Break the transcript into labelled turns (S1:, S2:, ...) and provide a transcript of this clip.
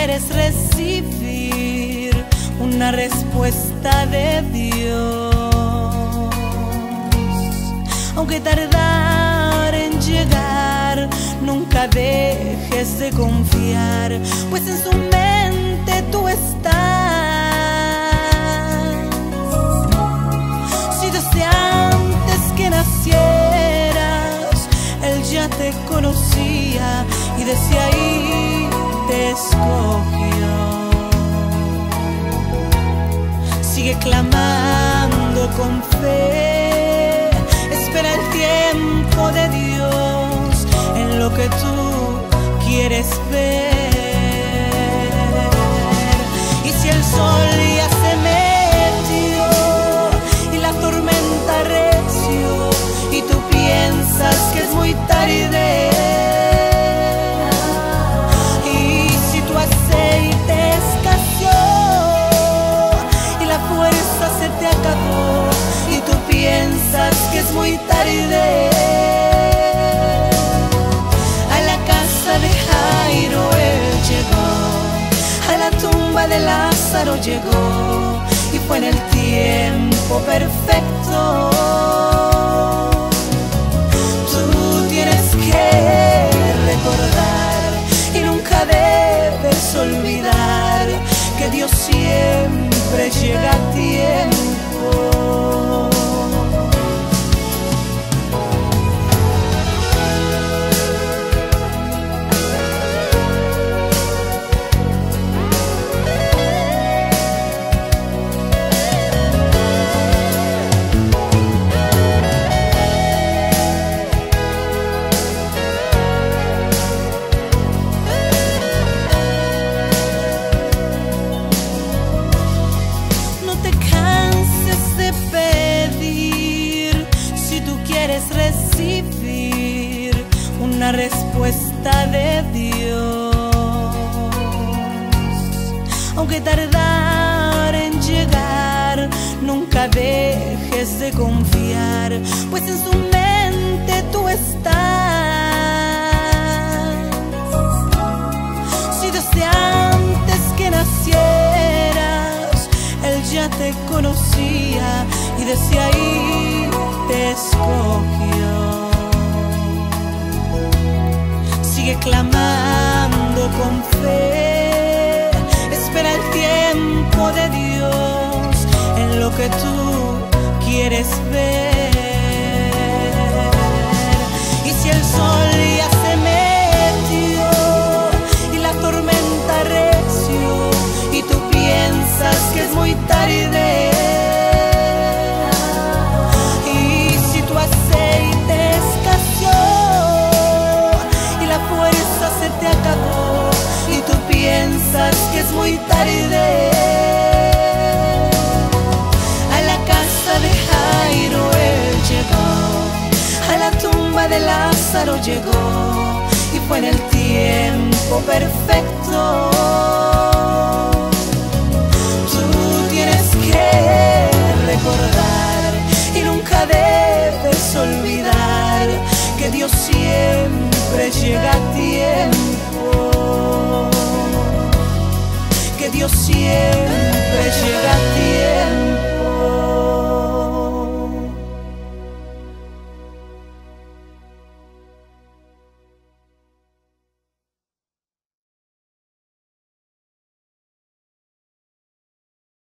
S1: quieres recibir una respuesta de Dios, aunque tardar en llegar, nunca dejes de confiar, pues en su mente tú estás. Si desde antes que nacieras, Él ya te conocía y desde ahí escogió. Sigue clamando con fe, espera el tiempo de Dios en lo que tú quieres ver. Y si el sol ya se metió y la tormenta reció y tú piensas que es muy tarde. Lázaro llegó y fue en el tiempo perfecto. Quieres recibir una respuesta de Dios. Aunque tardar en llegar, nunca dejes de confiar, pues en su mente ya te conocía y desde ahí te escogió. Sigue clamando con fe, espera el tiempo de Dios en lo que tú quieres ver. Que es muy tarde. A la casa de Jairo él llegó, a la tumba de Lázaro llegó y fue en el tiempo perfecto. Tú tienes que recordar y nunca debes olvidar que Dios siempre llega a tiempo. siempre llega a tiempo.